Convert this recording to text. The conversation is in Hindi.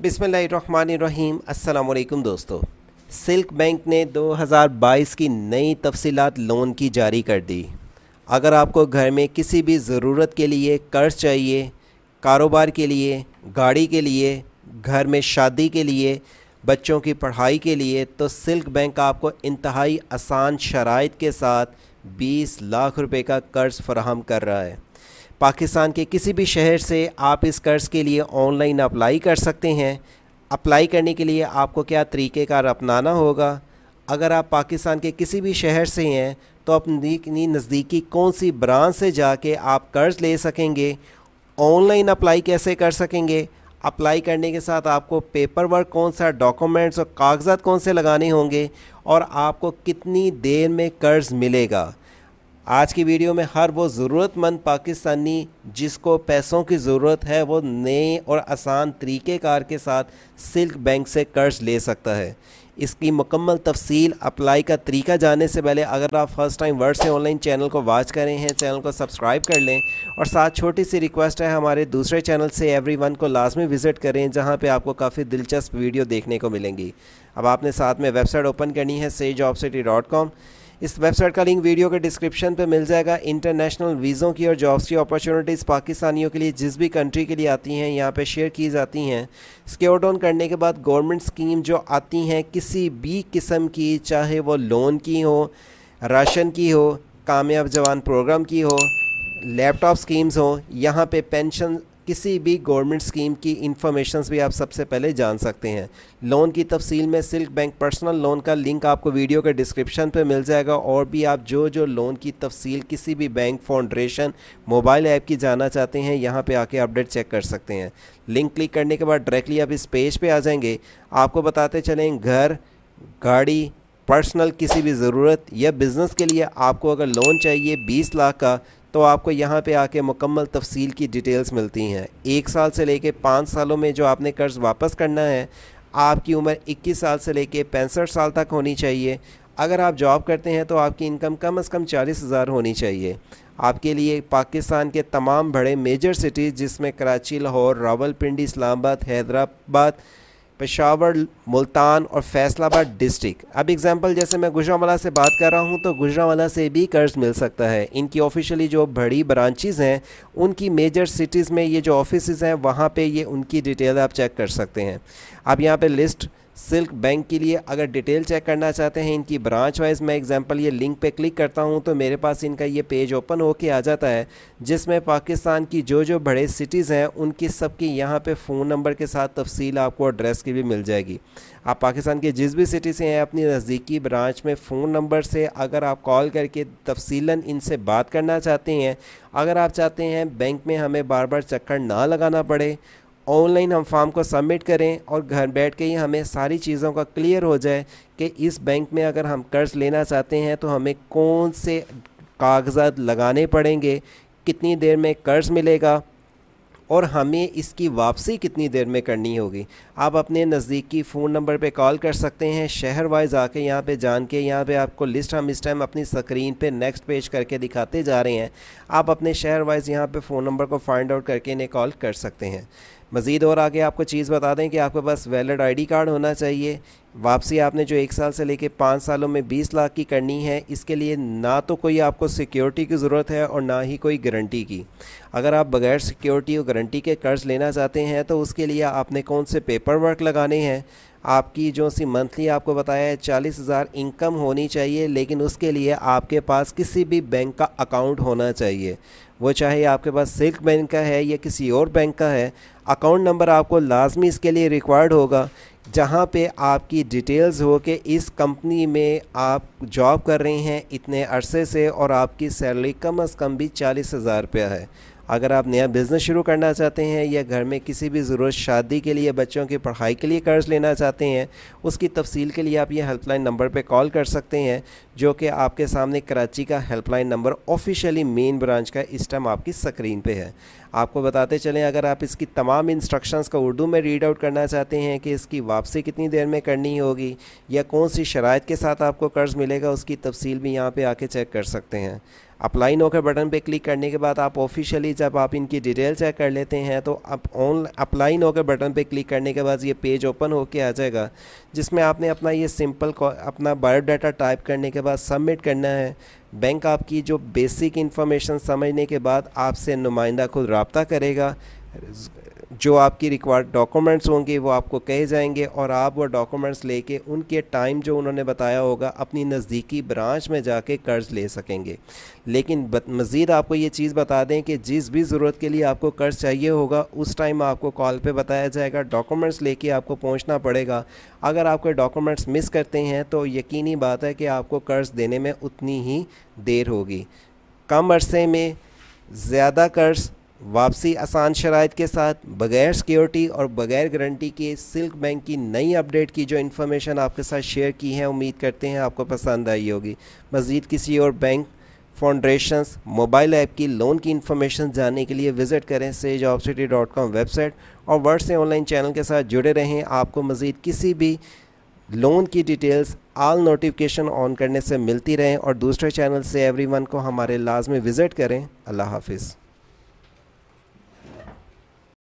बिसमीम अल्लाम दोस्तों। सिल्क बैंक ने 2022 की नई तफसीलात लोन की जारी कर दी। अगर आपको घर में किसी भी ज़रूरत के लिए कर्ज चाहिए, कारोबार के लिए, गाड़ी के लिए, घर में शादी के लिए, बच्चों की पढ़ाई के लिए तो सिल्क बैंक आपको इंतहाई आसान शराइ के साथ 20 लाख रुपए का कर्ज़ फराहम कर रहा है। पाकिस्तान के किसी भी शहर से आप इस कर्ज़ के लिए ऑनलाइन अप्लाई कर सकते हैं। अप्लाई करने के लिए आपको क्या तरीक़ेकार अपनाना होगा? अगर आप पाकिस्तान के किसी भी शहर से हैं तो अपनी नज़दीकी कौन सी ब्रांच से जाके आप कर्ज़ ले सकेंगे? ऑनलाइन अप्लाई कैसे कर सकेंगे? अप्लाई करने के साथ आपको पेपर वर्क कौन सा, डॉक्यूमेंट्स और कागजात कौन से लगाने होंगे? और आपको कितनी देर में कर्ज़ मिलेगा? आज की वीडियो में हर वो ज़रूरतमंद पाकिस्तानी जिसको पैसों की ज़रूरत है, वो नए और आसान तरीक़ेकार के साथ सिल्क बैंक से कर्ज ले सकता है। इसकी मुकम्मल तफसील अप्लाई का तरीका जानने से पहले अगर आप फ़र्स्ट टाइम वर्ड से ऑनलाइन चैनल को वॉच करें हैं, चैनल को सब्सक्राइब कर लें और साथ छोटी सी रिक्वेस्ट है हमारे दूसरे चैनल से एवरीवन को लाजमी विज़िट करें, जहाँ पे आपको काफ़ी दिलचस्प वीडियो देखने को मिलेंगी। अब आपने साथ में वेबसाइट ओपन करनी है से इस वेबसाइट का लिंक वीडियो के डिस्क्रिप्शन पे मिल जाएगा। इंटरनेशनल वीज़ों की और जॉब्स की अपॉर्चुनिटीज़ पाकिस्तानियों के लिए जिस भी कंट्री के लिए आती हैं, यहाँ पे शेयर की जाती हैं। स्क्योर डाउन करने के बाद गवर्नमेंट स्कीम जो आती हैं, किसी भी किस्म की, चाहे वो लोन की हो, राशन की हो, कामयाब जवान प्रोग्राम की हो लैपटॉप स्कीम्स हो, यहाँ पे पेंशन किसी भी गवर्नमेंट स्कीम की इन्फॉर्मेशन भी आप सबसे पहले जान सकते हैं। लोन की तफसील में सिल्क बैंक पर्सनल लोन का लिंक आपको वीडियो के डिस्क्रिप्शन पर मिल जाएगा और भी आप जो जो लोन की तफसील किसी भी बैंक फाउंड्रेशन मोबाइल ऐप की जानना चाहते हैं, यहाँ पे आके अपडेट चेक कर सकते हैं। लिंक क्लिक करने के बाद डायरेक्टली आप इस पेज पर आ जाएँगे। आपको बताते चलें, घर, गाड़ी पर्सनल किसी भी ज़रूरत या बिज़नेस के लिए आपको अगर लोन चाहिए बीस लाख का तो आपको यहाँ पे आके मुकम्मल तफसील की डिटेल्स मिलती हैं। एक साल से लेके पाँच सालों में जो आपने कर्ज़ वापस करना है, आपकी उम्र 21 साल से लेके पैंसठ साल तक होनी चाहिए। अगर आप जॉब करते हैं तो आपकी इनकम कम अज़ कम चालीस हज़ार होनी चाहिए। आपके लिए पाकिस्तान के तमाम बड़े मेजर सिटीज़ जिसमें कराची, लाहौर, रावलपिंडी, इस्लामाबाद, हैदराबाद पेशावर मुल्तान और फैसलाबाद डिस्ट्रिक्ट अब एग्जांपल जैसे मैं गुजरावाला से बात कर रहा हूँ तो गुजरावाला से भी कर्ज मिल सकता है। इनकी ऑफिशियली जो बड़ी ब्रांचेज़ हैं, उनकी मेजर सिटीज़ में ये जो ऑफ़िस हैं, वहाँ पर ये उनकी डिटेल आप चेक कर सकते हैं। आप यहाँ पर लिस्ट सिल्क बैंक के लिए अगर डिटेल चेक करना चाहते हैं, इनकी ब्रांच वाइज मैं एग्जांपल ये लिंक पे क्लिक करता हूँ तो मेरे पास इनका ये पेज ओपन होके आ जाता है, जिसमें पाकिस्तान की जो जो बड़े सिटीज़ हैं, उनकी सबकी यहाँ पे फ़ोन नंबर के साथ तफसील आपको एड्रेस की भी मिल जाएगी। आप पाकिस्तान के जिस भी सिटी से हैं, अपनी नज़दीकी ब्रांच में फ़ोन नंबर से अगर आप कॉल करके तफसीला इनसे बात करना चाहते हैं, अगर आप चाहते हैं बैंक में हमें बार बार चक्कर ना लगाना पड़े ऑनलाइन हम फॉर्म को सबमिट करें और घर बैठ के ही हमें सारी चीज़ों का क्लियर हो जाए कि इस बैंक में अगर हम कर्ज़ लेना चाहते हैं तो हमें कौन से कागजात लगाने पड़ेंगे, कितनी देर में कर्ज़ मिलेगा और हमें इसकी वापसी कितनी देर में करनी होगी। आप अपने नज़दीकी फ़ोन नंबर पे कॉल कर सकते हैं शहर वाइज आके यहाँ पे जान के यहाँ पे आपको लिस्ट हम इस टाइम अपनी स्क्रीन पे नेक्स्ट पेज करके दिखाते जा रहे हैं। आप अपने शहर वाइज यहाँ पे फ़ोन नंबर को फाइंड आउट करके इन्हें कॉल कर सकते हैं। मज़ीद और आगे आपको चीज़ बता दें कि आपके पास वैलिड आईडी कार्ड होना चाहिए। वापसी आपने जो एक साल से लेके पाँच सालों में बीस लाख की करनी है, इसके लिए ना तो कोई आपको सिक्योरिटी की ज़रूरत है और ना ही कोई गारंटी की। अगर आप बगैर सिक्योरिटी और गारंटी के कर्ज़ लेना चाहते हैं तो उसके लिए आपने कौन से पेपर वर्क लगाने हैं? आपकी जो सी मंथली आपको बताया है, चालीस हज़ार इनकम होनी चाहिए, लेकिन उसके लिए आपके पास किसी भी बैंक का अकाउंट होना चाहिए। वो चाहे आपके पास सिल्क बैंक का है या किसी और बैंक का है अकाउंट नंबर आपको लाजमी इसके लिए रिक्वायर्ड होगा। जहाँ पे आपकी डिटेल्स हो कि इस कंपनी में आप जॉब कर रहे हैं, इतने अरसे से और आपकी सैलरी कम अज़ कम भी चालीस हज़ार रुपया है। अगर आप नया बिज़नेस शुरू करना चाहते हैं या घर में किसी भी ज़रूरत, शादी के लिए, बच्चों की पढ़ाई के लिए कर्ज़ लेना चाहते हैं, उसकी तफसील के लिए आप ये हेल्पलाइन नंबर पर कॉल कर सकते हैं, जो कि आपके सामने कराची का helpline number officially main branch का इस टाइम आपकी स्क्रीन पे है। आपको बताते चलें, अगर आप इसकी तमाम इंस्ट्रक्शंस का उर्दू में रीड आउट करना चाहते हैं कि इसकी वापसी कितनी देर में करनी होगी, या कौन सी शराइ के साथ आपको कर्ज़ मिलेगा, उसकी तफसील भी यहाँ पर आके चेक कर सकते हैं। अप्लाई नो के बटन पे क्लिक करने के बाद आप ऑफिशियली जब आप इनकी डिटेल चेक कर लेते हैं तो आप ऑन अप्लाई नो के बटन पे क्लिक करने के बाद ये पेज ओपन होके आ जाएगा, जिसमें आपने अपना ये सिंपल अपना बायोडाटा टाइप करने के बाद सबमिट करना है। बैंक आपकी जो बेसिक इन्फॉर्मेशन समझने के बाद आपसे नुमाइंदा खुद रबता करेगा। जो आपकी रिक्वायर्ड डॉक्यूमेंट्स होंगे, वो आपको कहे जाएँगे और आप वो डॉक्यूमेंट्स लेके उनके टाइम जो उन्होंने बताया होगा, अपनी नज़दीकी ब्रांच में जाके कर्ज़ ले सकेंगे। लेकिन मज़ीद आपको ये चीज़ बता दें कि जिस भी ज़रूरत के लिए आपको कर्ज़ चाहिए होगा, उस टाइम आपको कॉल पे बताया जाएगा डॉक्यूमेंट्स लेके आपको पहुँचना पड़ेगा। अगर आपके डॉक्यूमेंट्स मिस करते हैं तो यकीनी बात है कि आपको कर्ज़ देने में उतनी ही देर होगी। कम अरसे में ज़्यादा कर्ज़ वापसी आसान शराइ के साथ, बगैर सिक्योरिटी और बगैर गारंटी के सिल्क बैंक की नई अपडेट की जो इन्फॉर्मेशन आपके साथ शेयर की है, उम्मीद करते हैं आपको पसंद आई होगी। मज़ीद किसी और बैंक फाउंडेशन मोबाइल ऐप की लोन की इन्फॉर्मेशन जानने के लिए विज़िट करें सेज ऑपसिटी डॉट कॉम वेबसाइट और वर्ड से ऑनलाइन चैनल के साथ जुड़े रहें। आपको मज़ीद किसी भी लोन की डिटेल्स आल नोटिफिकेशन ऑन करने से मिलती रहें और दूसरे चैनल से एवरीवन को हमारे लाजमी विज़िट करें। अल्लाह हाफिज़।